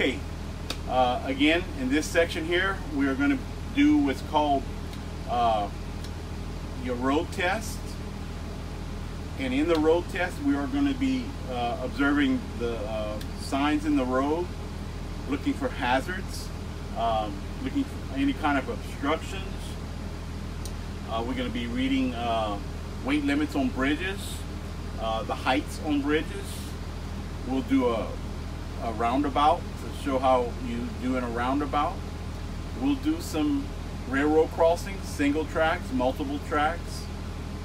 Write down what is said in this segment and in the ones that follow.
Okay, uh, again, in this section here, we are going to do what's called uh, your road test. And in the road test, we are going to be uh, observing the uh, signs in the road, looking for hazards, um, looking for any kind of obstructions. Uh, we're going to be reading uh, weight limits on bridges, the heights on bridges. We'll do a, a roundabout to show how you do in a roundabout. We'll do some railroad crossings, single tracks, multiple tracks,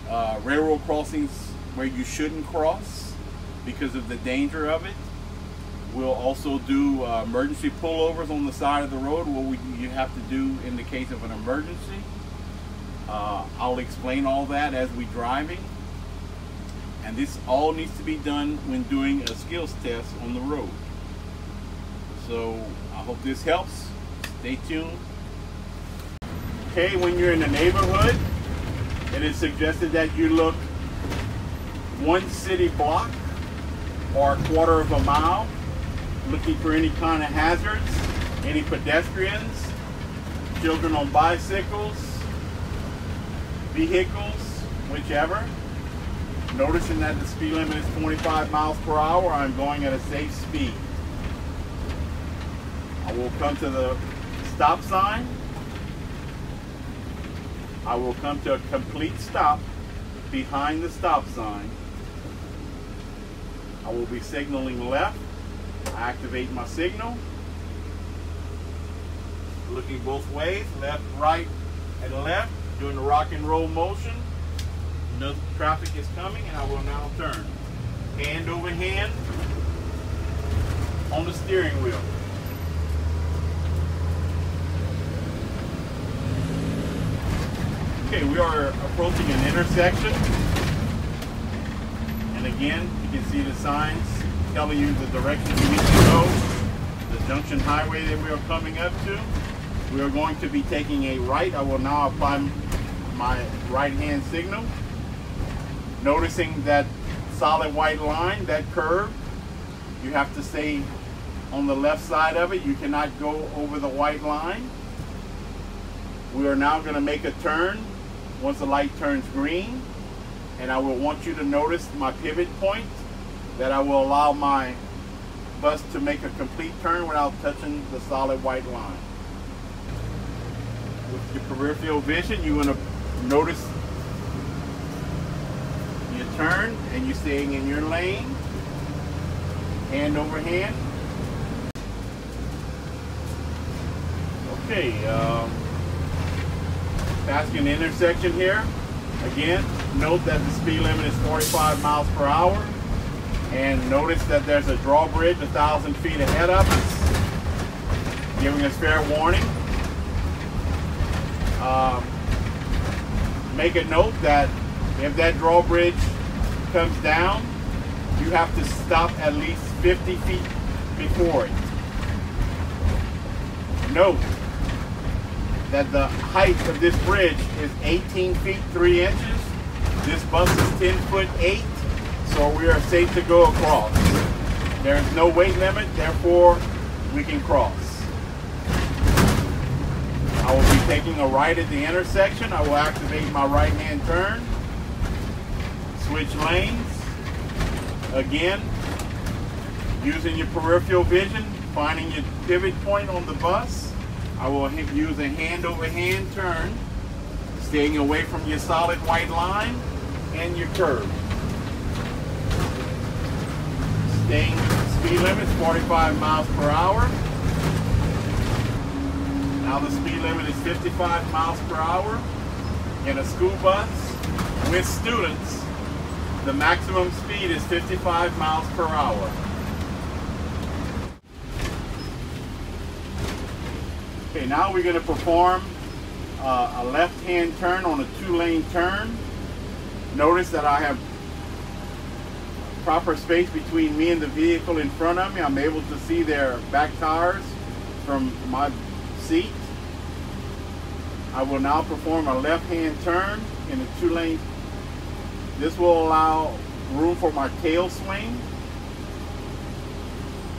uh, railroad crossings where you shouldn't cross because of the danger of it. We'll also do uh, emergency pullovers on the side of the road, what we, you have to do in the case of an emergency. Uh, I'll explain all that as we driving. And this all needs to be done when doing a skills test on the road. So I hope this helps. Stay tuned. Okay, when you're in the neighborhood, it is suggested that you look one city block or a quarter of a mile, looking for any kind of hazards, any pedestrians, children on bicycles, vehicles, whichever. Noticing that the speed limit is 25 miles per hour, I'm going at a safe speed. I will come to the stop sign. I will come to a complete stop behind the stop sign. I will be signaling left. I activate my signal. Looking both ways, left, right, and left, doing the rock and roll motion. No traffic is coming and I will now turn. Hand over hand on the steering wheel. Okay, we are approaching an intersection. And again, you can see the signs telling you the direction you need to go. The junction highway that we are coming up to. We are going to be taking a right. I will now apply my right hand signal. Noticing that solid white line, that curve, you have to stay on the left side of it. You cannot go over the white line. We are now going to make a turn once the light turns green. And I will want you to notice my pivot point that I will allow my bus to make a complete turn without touching the solid white line. With your peripheral vision, you want to notice your turn and you're staying in your lane, hand over hand. Okay, um, an intersection here. Again, note that the speed limit is 45 miles per hour. And notice that there's a drawbridge a thousand feet ahead of us, giving us fair warning. Um, make a note that if that drawbridge comes down, you have to stop at least 50 feet before it. Note that the height of this bridge is 18 feet 3 inches. This bus is 10 foot 8, so we are safe to go across. There is no weight limit, therefore we can cross. I will be taking a right at the intersection. I will activate my right hand turn. Switch lanes. Again, using your peripheral vision, finding your pivot point on the bus. I will use a hand over hand turn, staying away from your solid white line and your curve. Staying speed limit 45 miles per hour. Now the speed limit is 55 miles per hour. In a school bus with students, the maximum speed is 55 miles per hour. Okay, now we're going to perform uh, a left-hand turn on a two-lane turn. Notice that I have proper space between me and the vehicle in front of me. I'm able to see their back tires from my seat. I will now perform a left-hand turn in a two-lane. This will allow room for my tail swing.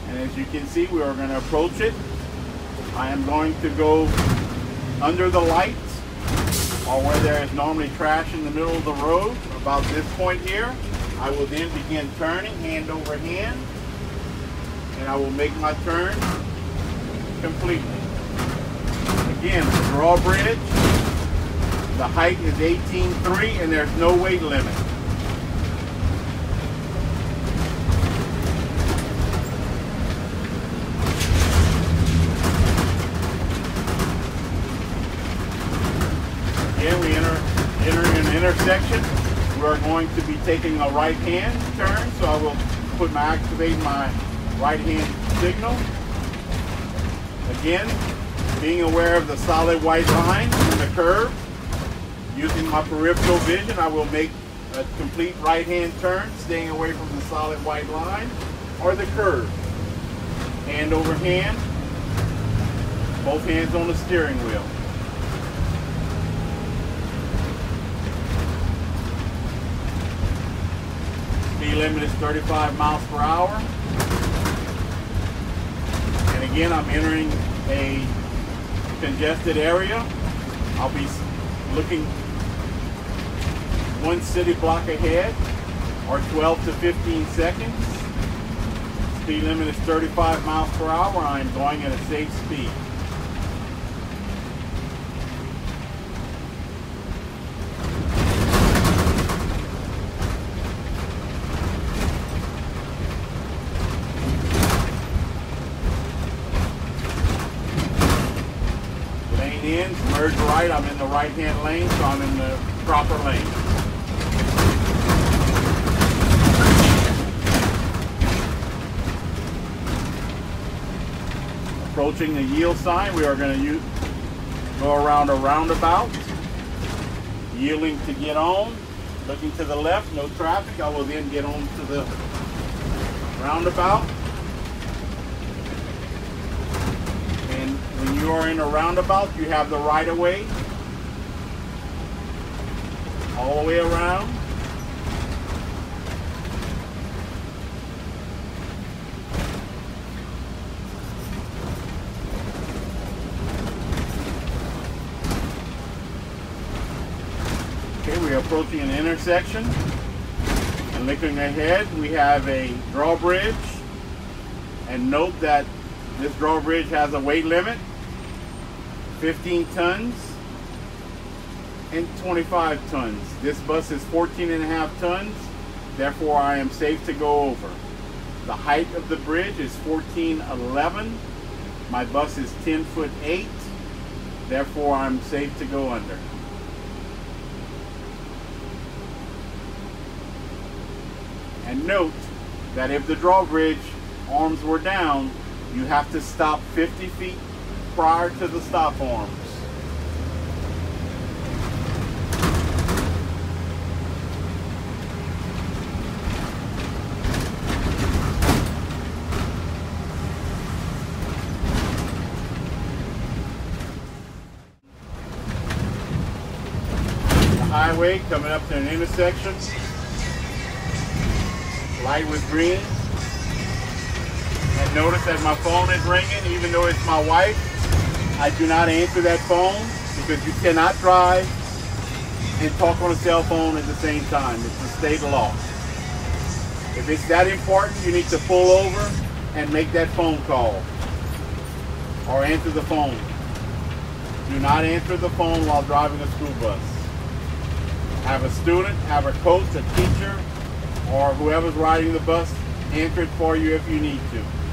And as you can see, we are going to approach it. I am going to go under the lights or where there is normally trash in the middle of the road, about this point here. I will then begin turning hand over hand and I will make my turn completely. Again, drawbridge, the height is 18.3 and there's no weight limit. Intersection. We're going to be taking a right hand turn, so I will put my activate my right hand signal. Again, being aware of the solid white line in the curve. Using my peripheral vision, I will make a complete right hand turn, staying away from the solid white line or the curve. Hand over hand, both hands on the steering wheel. Speed limit is 35 miles per hour. And again, I'm entering a congested area. I'll be looking one city block ahead or 12 to 15 seconds. Speed limit is 35 miles per hour. I am going at a safe speed. Lane in, merge right. I'm in the right hand lane, so I'm in the proper lane. Approaching the yield sign, we are going to go around a roundabout. Yielding to get on. Looking to the left, no traffic. I will then get on to the roundabout. And when you are in a roundabout, you have the right of way all the way around. Okay, we are approaching an intersection. And looking ahead, we have a drawbridge. And note that this drawbridge has a weight limit, 15 tons and 25 tons. This bus is 14 and a half tons, therefore I am safe to go over. The height of the bridge is 1411. My bus is 10 foot 8, therefore I'm safe to go under. And note that if the drawbridge arms were down, you have to stop 50 feet prior to the stop arms. The highway coming up to an intersection. Light was green. And notice that my phone is ringing, even though it's my wife. I do not answer that phone because you cannot drive and talk on a cell phone at the same time. It's a state law. If it's that important, you need to pull over and make that phone call or answer the phone. Do not answer the phone while driving a school bus. Have a student, have a coach, a teacher, or whoever's riding the bus answer it for you if you need to.